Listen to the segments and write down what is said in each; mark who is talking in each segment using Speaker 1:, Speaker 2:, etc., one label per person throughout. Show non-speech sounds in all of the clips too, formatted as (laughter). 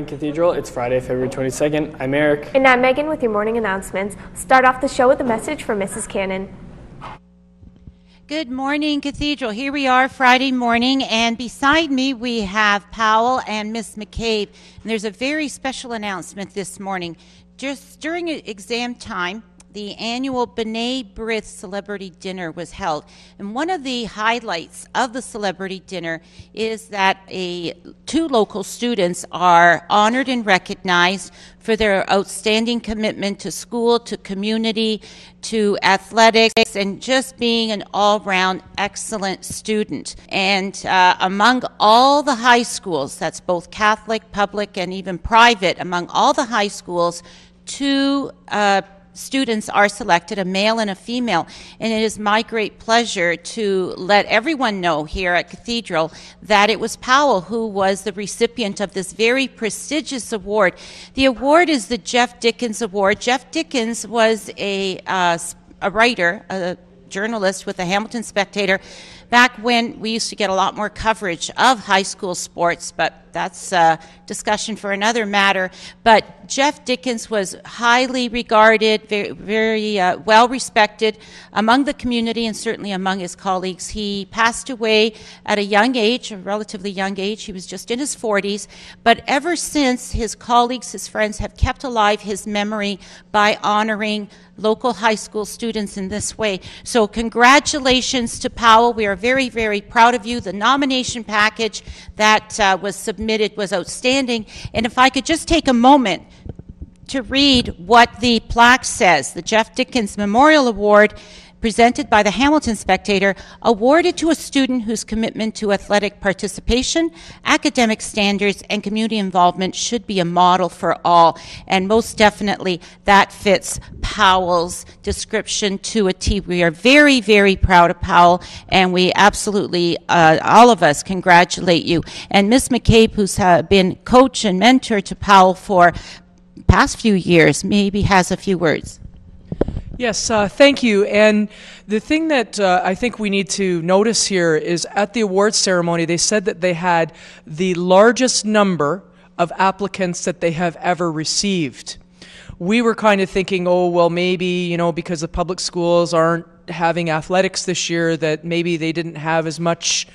Speaker 1: In Cathedral, it's Friday, February 22nd. I'm Eric.
Speaker 2: And I'm Megan with your morning announcements. Start off the show with a message from Mrs. Cannon.
Speaker 3: Good morning, Cathedral. Here we are Friday morning, and beside me we have Powell and Miss McCabe. And there's a very special announcement this morning. Just during exam time, the annual B'nai B'rith Celebrity Dinner was held. And one of the highlights of the celebrity dinner is that a, two local students are honored and recognized for their outstanding commitment to school, to community, to athletics, and just being an all round excellent student. And uh, among all the high schools, that's both Catholic, public, and even private, among all the high schools, two uh, students are selected, a male and a female. And it is my great pleasure to let everyone know here at Cathedral that it was Powell who was the recipient of this very prestigious award. The award is the Jeff Dickens Award. Jeff Dickens was a, uh, a writer, a journalist with the Hamilton Spectator back when we used to get a lot more coverage of high school sports, but that's a discussion for another matter. But Jeff Dickens was highly regarded, very, very uh, well respected among the community and certainly among his colleagues. He passed away at a young age, a relatively young age. He was just in his 40s. But ever since, his colleagues, his friends have kept alive his memory by honoring local high school students in this way. So, congratulations to Powell. We are very, very proud of you. The nomination package that uh, was submitted was outstanding. And if I could just take a moment to read what the plaque says the Jeff Dickens Memorial Award presented by the Hamilton Spectator, awarded to a student whose commitment to athletic participation, academic standards, and community involvement should be a model for all. And most definitely, that fits Powell's description to a T. We are very, very proud of Powell, and we absolutely, uh, all of us, congratulate you. And Miss McCabe, who's uh, been coach and mentor to Powell for past few years, maybe has a few words.
Speaker 4: Yes, uh, thank you. And the thing that uh, I think we need to notice here is at the awards ceremony, they said that they had the largest number of applicants that they have ever received. We were kind of thinking, oh, well, maybe, you know, because the public schools aren't having athletics this year, that maybe they didn't have as much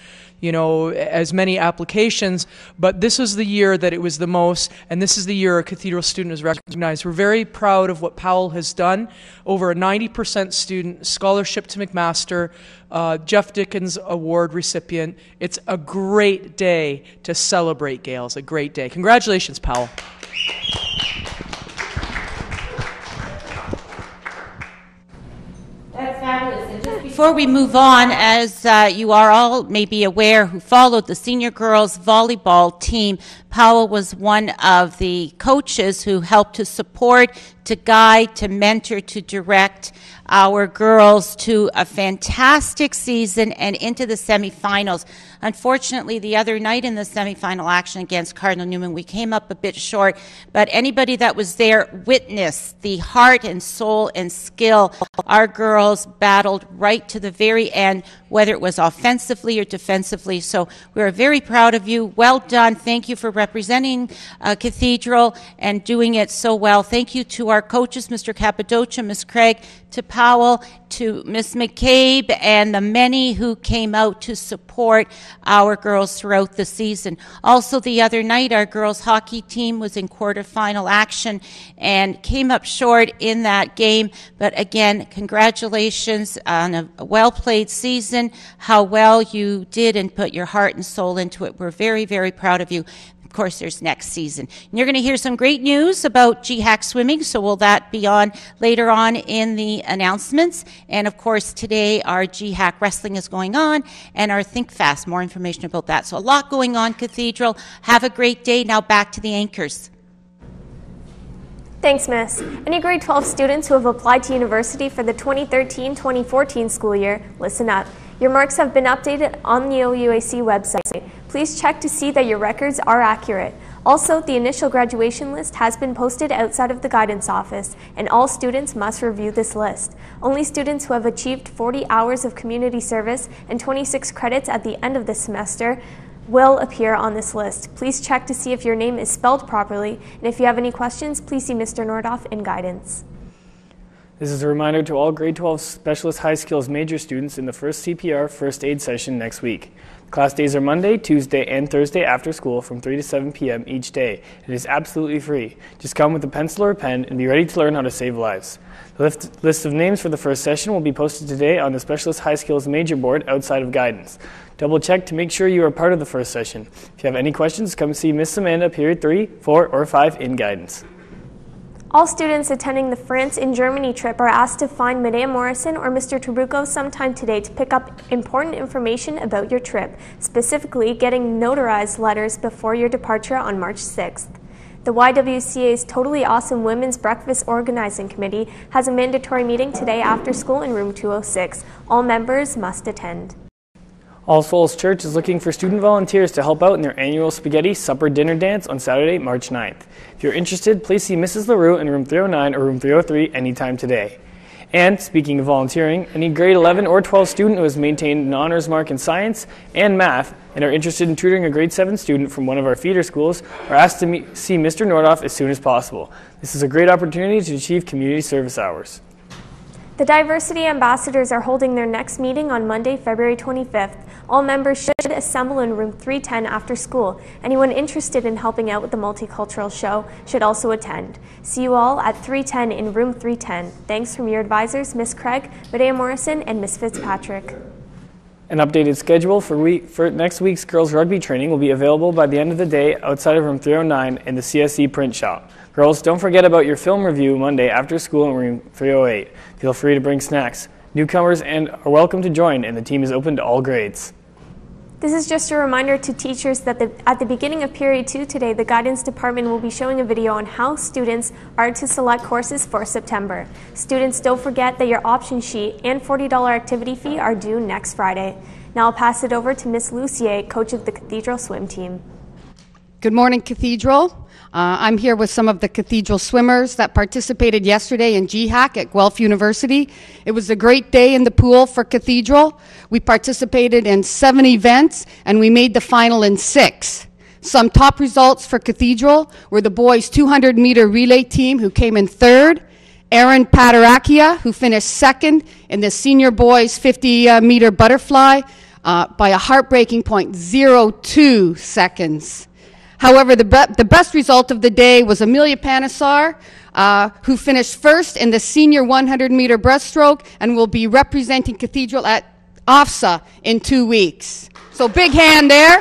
Speaker 4: you know, as many applications, but this was the year that it was the most, and this is the year a cathedral student is recognized. We're very proud of what Powell has done. Over a 90% student scholarship to McMaster, uh, Jeff Dickens Award recipient. It's a great day to celebrate Gaels, a great day. Congratulations, Powell.
Speaker 3: Before we move on, as uh, you are all maybe aware who followed the senior girls volleyball team, Powell was one of the coaches who helped to support, to guide, to mentor, to direct our girls to a fantastic season and into the semifinals. Unfortunately, the other night in the semifinal action against Cardinal Newman, we came up a bit short, but anybody that was there witnessed the heart and soul and skill our girls battled right to the very end, whether it was offensively or defensively. So we are very proud of you. Well done. Thank you for representing uh, Cathedral and doing it so well. Thank you to our coaches, Mr. Cappadocia, Ms. Craig, to Powell, to Ms. McCabe, and the many who came out to support our girls throughout the season. Also, the other night, our girls hockey team was in quarterfinal action and came up short in that game. But again, congratulations on a well played season, how well you did and put your heart and soul into it. We're very, very proud of you Of course, there's next season. And you're going to hear some great news about GHAC swimming, so will that be on later on in the announcements. And of course, today our GHAC wrestling is going on and our Think Fast. More information about that. So a lot going on, Cathedral. Have a great day. Now back to the anchors.
Speaker 2: Thanks, Miss. Any grade 12 students who have applied to university for the 2013 2014 school year, listen up. Your marks have been updated on the OUAC website. Please check to see that your records are accurate. Also, the initial graduation list has been posted outside of the guidance office, and all students must review this list. Only students who have achieved 40 hours of community service and 26 credits at the end of the semester will appear on this list. Please check to see if your name is spelled properly, and if you have any questions, please see Mr. Nordoff in guidance.
Speaker 1: This is a reminder to all grade 12 specialist high skills major students in the first CPR first aid session next week. Class days are Monday, Tuesday, and Thursday after school from 3 to 7 p.m. each day. It is absolutely free. Just come with a pencil or a pen and be ready to learn how to save lives. The list of names for the first session will be posted today on the Specialist High Skills Major Board outside of guidance. Double check to make sure you are part of the first session. If you have any questions, come see Miss Amanda, period 3, 4, or 5 in guidance.
Speaker 2: All students attending the France and Germany trip are asked to find Medea Morrison or Mr. Trabuco sometime today to pick up important information about your trip, specifically getting notarized letters before your departure on March 6th. The YWCA's Totally Awesome Women's Breakfast Organizing Committee has a mandatory meeting today after school in room 206. All members must attend.
Speaker 1: All Souls Church is looking for student volunteers to help out in their annual spaghetti supper dinner dance on Saturday, March 9th. If you're interested, please see Mrs. LaRue in room 309 or room 303 anytime today. And speaking of volunteering, any grade 11 or 12 student who has maintained an honors mark in science and math and are interested in tutoring a grade 7 student from one of our feeder schools are asked to meet, see Mr. Nordoff as soon as possible. This is a great opportunity to achieve community service hours.
Speaker 2: The diversity ambassadors are holding their next meeting on Monday, February 25th. All members should assemble in room 310 after school. Anyone interested in helping out with the multicultural show should also attend. See you all at 310 in room 310. Thanks from your advisors, Miss Craig, Medea Morrison, and Miss Fitzpatrick.
Speaker 1: An updated schedule for, week, for next week's girls rugby training will be available by the end of the day outside of room 309 in the CSE print shop. Girls, don't forget about your film review Monday after school in room 308. Feel free to bring snacks. Newcomers and are welcome to join, and the team is open to all grades.
Speaker 2: This is just a reminder to teachers that the, at the beginning of period two today, the guidance department will be showing a video on how students are to select courses for September. Students, don't forget that your option sheet and $40 activity fee are due next Friday. Now I'll pass it over to Miss Lucier, coach of the Cathedral swim team.
Speaker 5: Good morning, Cathedral. Uh, I'm here with some of the cathedral swimmers that participated yesterday in GHAC at Guelph University. It was a great day in the pool for cathedral. We participated in seven events and we made the final in six. Some top results for cathedral were the boys 200 meter relay team who came in third. Aaron Patarakia, who finished second in the senior boys 50 uh, meter butterfly uh, by a heartbreaking 0.02 seconds. However, the, be- the best result of the day was Amelia Panisar, uh, who finished first in the senior 100 meter breaststroke and will be representing Cathedral at OFSAA in two weeks. So big hand there.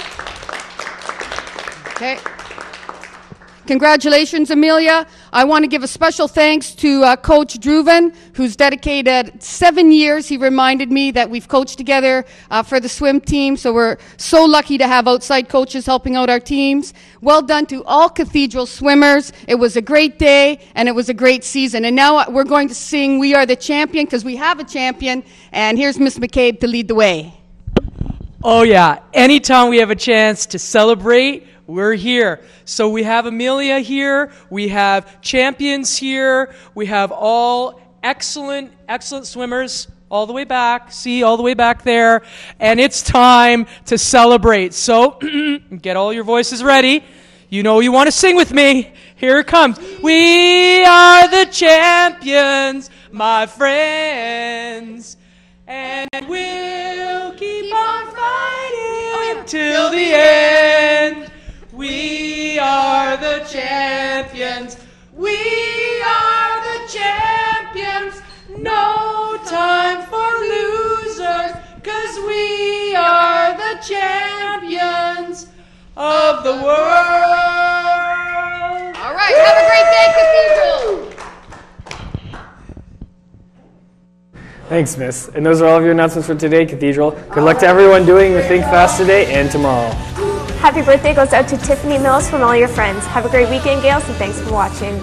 Speaker 5: Okay. Congratulations, Amelia. I want to give a special thanks to uh, Coach Druven, who's dedicated seven years. He reminded me that we've coached together uh, for the swim team, so we're so lucky to have outside coaches helping out our teams. Well done to all Cathedral swimmers. It was a great day, and it was a great season. And now we're going to sing We Are the Champion, because we have a champion, and here's Miss McCabe to lead the way.
Speaker 4: Oh, yeah. Anytime we have a chance to celebrate, we're here. So we have Amelia here. We have champions here. We have all excellent, excellent swimmers all the way back. See, all the way back there. And it's time to celebrate. So (clears throat) get all your voices ready. You know you want to sing with me. Here it comes. We are the champions, my friends. And we'll keep on fighting oh, till the end. Champions. We are the champions. No time for losers, cause we are the champions of the world.
Speaker 5: All right, have a great day, Cathedral.
Speaker 1: Thanks, Miss. And those are all of your announcements for today, Cathedral. Good luck to everyone doing the Think Fast today and tomorrow.
Speaker 2: Happy birthday goes out to Tiffany Mills from all your friends. Have a great weekend, Gaels, and thanks for watching.